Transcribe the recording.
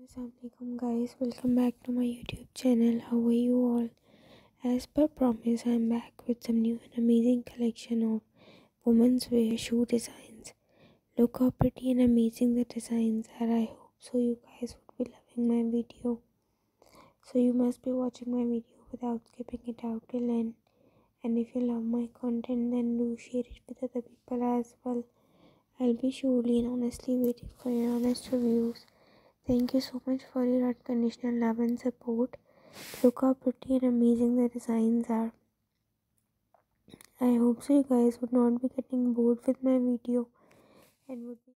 Assalamualaikum guys. Welcome back to my youtube channel. How are you all? As per promise i'm back with some new and amazing collection of women's wear shoe designs. Look how pretty and amazing the designs are. I hope so you guys would be loving my video. So you must be watching my video without skipping it out till end. And if you love my content then do share it with other people as well. I'll be surely and honestly waiting for your honest reviews Thank you so much for your unconditional love and support. Look how pretty and amazing the designs are. I hope so you guys would not be getting bored with my video and would be